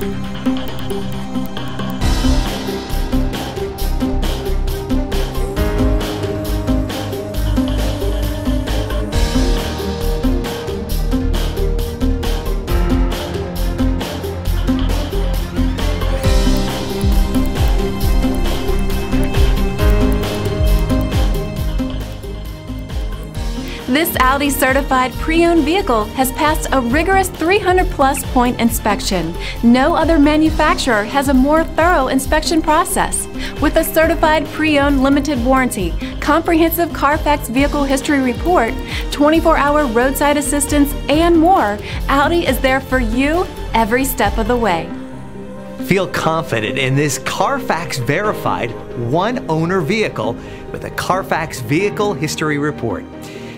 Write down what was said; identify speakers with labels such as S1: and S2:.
S1: Bye. This Audi certified pre-owned vehicle has passed a rigorous 300 plus point inspection. No other manufacturer has a more thorough inspection process. With a certified pre-owned limited warranty, comprehensive Carfax vehicle history report, 24-hour roadside assistance, and more, Audi is there for you every step of the way.
S2: Feel confident in this Carfax verified one owner vehicle with a Carfax Vehicle History Report.